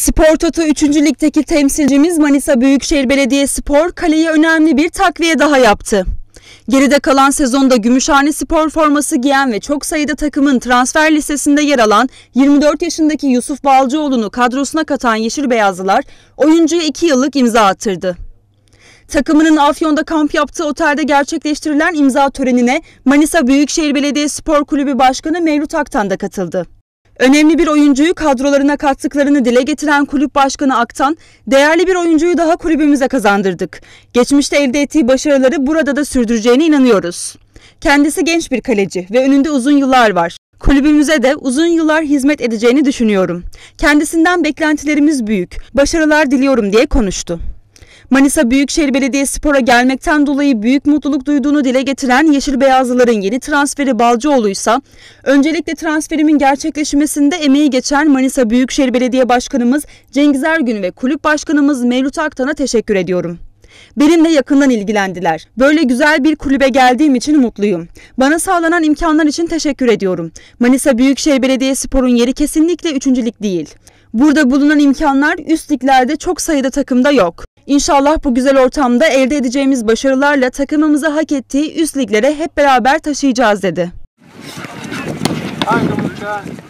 Spor Toto 3. Lig'deki temsilcimiz Manisa Büyükşehir Belediyespor kaleye önemli bir takviye daha yaptı. Geride kalan sezonda Gümüşhane Spor forması giyen ve çok sayıda takımın transfer listesinde yer alan 24 yaşındaki Yusuf Balcıoğlu'nu kadrosuna katan Yeşil Beyazlılar oyuncuya 2 yıllık imza attırdı. Takımının Afyon'da kamp yaptığı otelde gerçekleştirilen imza törenine Manisa Büyükşehir Belediyespor Kulübü Başkanı Mevlüt Aktan da katıldı. Önemli bir oyuncuyu kadrolarına kattıklarını dile getiren kulüp başkanı Aktan, değerli bir oyuncuyu daha kulübümüze kazandırdık. Geçmişte elde ettiği başarıları burada da sürdüreceğine inanıyoruz. Kendisi genç bir kaleci ve önünde uzun yıllar var. Kulübümüze de uzun yıllar hizmet edeceğini düşünüyorum. Kendisinden beklentilerimiz büyük. Başarılar diliyorum diye konuştu. Manisa Büyükşehir Belediyespor'a gelmekten dolayı büyük mutluluk duyduğunu dile getiren Yeşil Beyazlıların yeni transferi Balcıoğlu ise öncelikle transferimin gerçekleşmesinde emeği geçen Manisa Büyükşehir Belediye Başkanımız Cengiz Ergün ve Kulüp Başkanımız Mevlüt Aktan'a teşekkür ediyorum. Benimle yakından ilgilendiler. Böyle güzel bir kulübe geldiğim için mutluyum. Bana sağlanan imkanlar için teşekkür ediyorum. Manisa Büyükşehir Belediyespor'un yeri kesinlikle üçüncülük değil. Burada bulunan imkanlar üst liglerde çok sayıda takımda yok. İnşallah bu güzel ortamda elde edeceğimiz başarılarla takımımızı hak ettiği üst liglere hep beraber taşıyacağız dedi. Burcu.